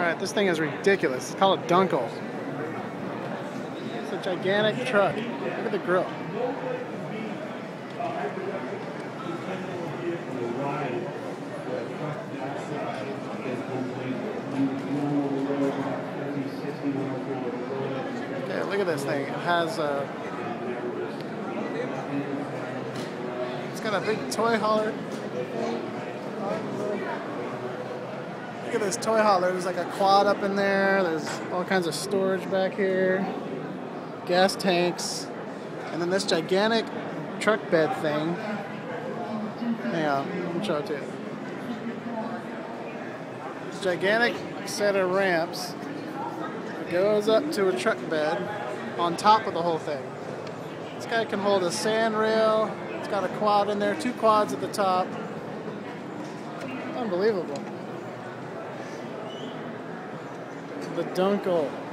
Alright, this thing is ridiculous. It's called a Dunkel. It's a gigantic truck. Look at the grill. Okay, look at this thing. It has a. It's got a big toy hauler. Look at this toy hauler. There's like a quad up in there. There's all kinds of storage back here. Gas tanks. And then this gigantic truck bed thing. Hang on, let me show it to you. This gigantic set of ramps goes up to a truck bed on top of the whole thing. This guy can hold a sand rail. It's got a quad in there, two quads at the top. Unbelievable. The Dunkel.